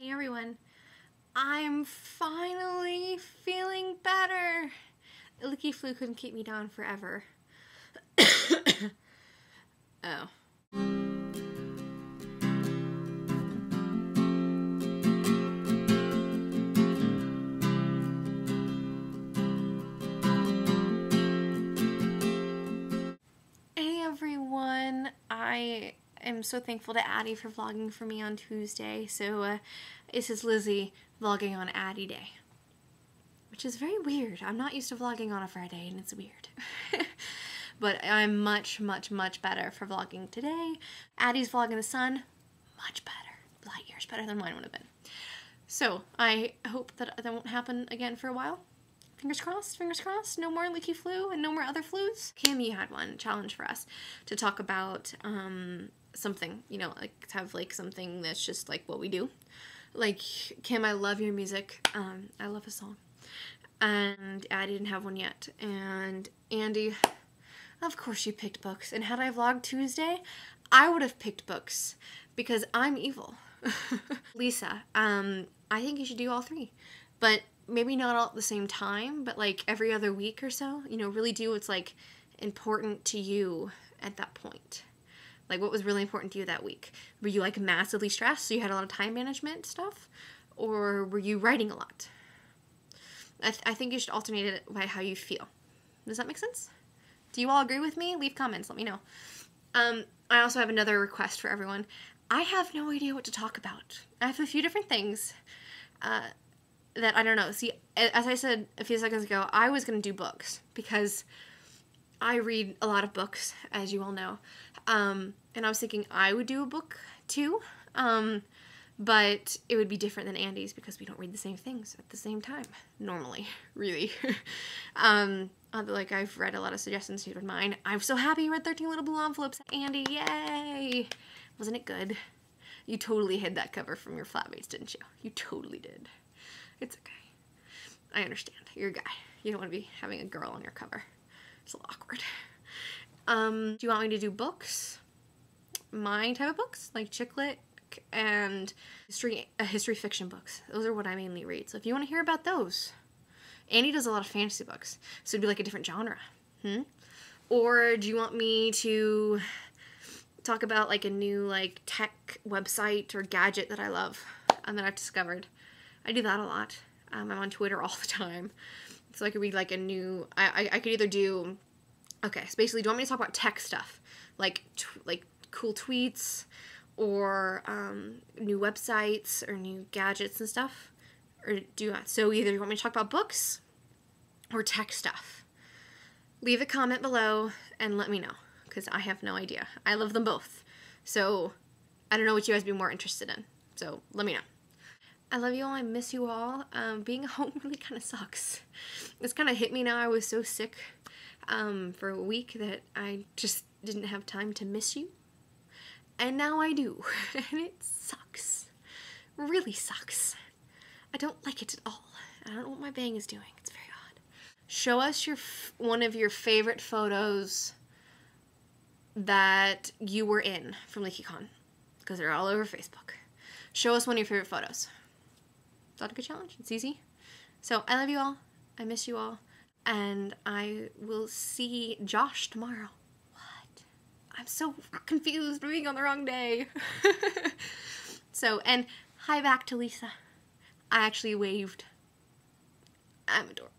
Hey everyone, I'm finally feeling better. Leaky flu couldn't keep me down forever. oh. Hey everyone, I am so thankful to Addie for vlogging for me on Tuesday. So uh, this is Lizzie vlogging on Addie Day, which is very weird. I'm not used to vlogging on a Friday and it's weird. but I'm much, much, much better for vlogging today. Addie's vlog in the sun, much better. Light years better than mine would have been. So I hope that that won't happen again for a while. Fingers crossed, fingers crossed. No more leaky flu and no more other flus. Cammy had one challenge for us to talk about um, something, you know, like have like something that's just like what we do. Like, Kim, I love your music. Um, I love a song. And Addie didn't have one yet. And Andy, of course you picked books. And had I vlogged Tuesday, I would have picked books because I'm evil. Lisa, um, I think you should do all three. But maybe not all at the same time, but like every other week or so. You know, really do what's like important to you at that point. Like what was really important to you that week? Were you like massively stressed, so you had a lot of time management stuff? Or were you writing a lot? I, th- I think you should alternate it by how you feel. Does that make sense? Do you all agree with me? Leave comments, let me know. Um, I also have another request for everyone. I have no idea what to talk about. I have a few different things. Uh, that I don't know. See, as I said a few seconds ago, I was going to do books because I read a lot of books, as you all know. Um, and I was thinking I would do a book too. Um, but it would be different than Andy's because we don't read the same things at the same time normally, really. um, like I've read a lot of suggestions you to mine. I'm so happy you read 13 Little Blue Envelopes, Andy. Yay! Wasn't it good? You totally hid that cover from your flatmates, didn't you? You totally did. It's okay. I understand. You're a guy. You don't want to be having a girl on your cover. It's a little awkward. Um, do you want me to do books? My type of books, like chick lit and history, uh, history fiction books. Those are what I mainly read. So if you want to hear about those, Annie does a lot of fantasy books, so it'd be like a different genre. Hmm? Or do you want me to talk about like a new like tech website or gadget that I love and that I've discovered? I do that a lot. Um, I'm on Twitter all the time. So I could read like a new. I, I, I could either do. Okay, so basically, do you want me to talk about tech stuff, like like cool tweets, or um, new websites or new gadgets and stuff, or do you so either you want me to talk about books or tech stuff? Leave a comment below and let me know because I have no idea. I love them both, so I don't know what you guys be more interested in. So let me know. I love you all. I miss you all. Um, being home really kind of sucks. It's kind of hit me now. I was so sick um, for a week that I just didn't have time to miss you. And now I do. and it sucks. Really sucks. I don't like it at all. I don't know what my bang is doing. It's very odd. Show us your one of your favorite photos that you were in from LeakyCon because they're all over Facebook. Show us one of your favorite photos. Is that a good challenge? It's easy. So I love you all. I miss you all. And I will see Josh tomorrow. What? I'm so confused being on the wrong day. so, and hi back to Lisa. I actually waved. I'm a dork.